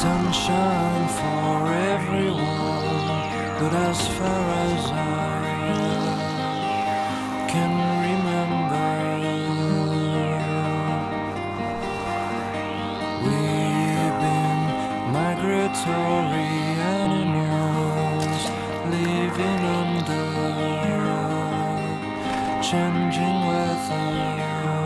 sunshine for everyone, but as far as I can remember, we've been migratory. Changing weather. Leaves